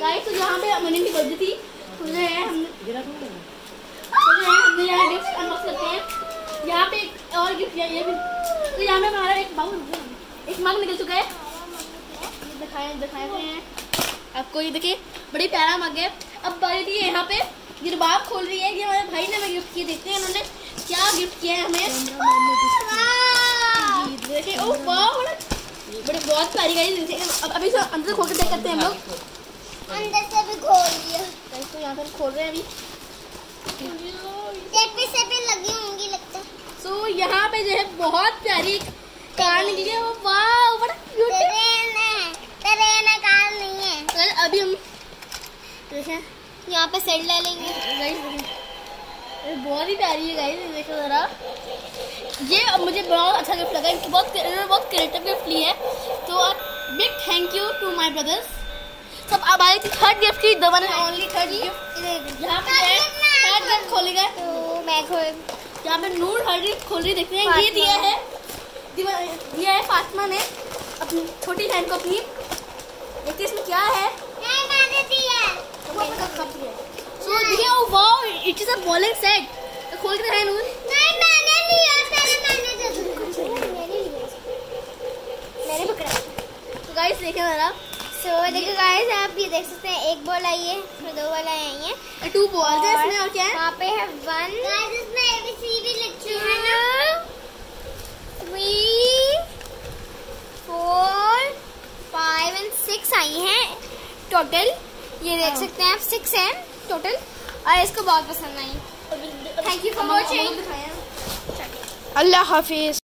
Guys तो यहाँ पे मनी की बर्थडे थी जो है, हम तो है, हमने यहाँ गिफ्ट अनबॉक्स करते हैं। यहाँ पे एक और गिफ्ट है ये भी तो यहाँ पे हमारा एक मग एक मग निकल चुका है। ये दिखाए हुए हैं। आपको ये देखिए, बड़ी प्यारा मग है। अब बारी थी यहाँ पे, गिरबाब खोल रही है। ये हमारे भाई ने हमें गिफ्ट किए, देखते हैं उन्होंने क्या गिफ्ट किया है हमें। देखिए, ओ, वाह, बड़े बहुत प्यारी गाड़ी अब अभी से अंदर खोल के चेक करते हैं हम लोग। अंदर से भी खोल दिया तो यहाँ पर खोल रहे हैं अभी। टेपी से भी लगी होंगी लगता है। सो so, यहाँ पे जो है बहुत प्यारी कार निकली है। वो वाह बड़ा ट्रेन है। ट्रेन है। कार नहीं है। चल अभी हम यहाँ पे सेट ले लेंगे। गाइस बहुत ही प्यारी है गाइस देखो जरा। ये मुझे बहुत अच्छा गिफ्ट लगा। इनको बहुत बहुत क्रिएटिव गिफ्ट ली है। तो आप big thank you to my brothers सब अब आई थी थर्ड गिफ्ट की the one and only third gift यहाँ पे थर्ड गिफ्ट खोलेगा तो मैं खोल यहाँ पे नूर हर गिफ्ट खोल रही देखते हैं ये दिया है। दिया है फातिमा ने अपनी छोटी बहन को अपनी। देखते हैं इसमें क्या है। दिया है। So oh wow it is a bowling set खोल के दिखाएँ नूर। नहीं मैंने लिया पहले मैंने मैंने लिया। मैंने पकड़ा। तो गाइस देखें जरा। सो देखो गाइस आप ये देख सकते हैं एक बॉल आई है फिर दो बॉल आई हैं टू बॉल्स है इसमें और क्या? है वहाँ पे है वन गाइस इसमें एबीसीडी लिखी है। ना? Three four five and six आई हैं टोटल ये देख सकते हैं आप सिक्स हैं टोटल और इसको बहुत पसंद आई। थैंक यू फॉर वॉचिंग अल्लाह हाफिज।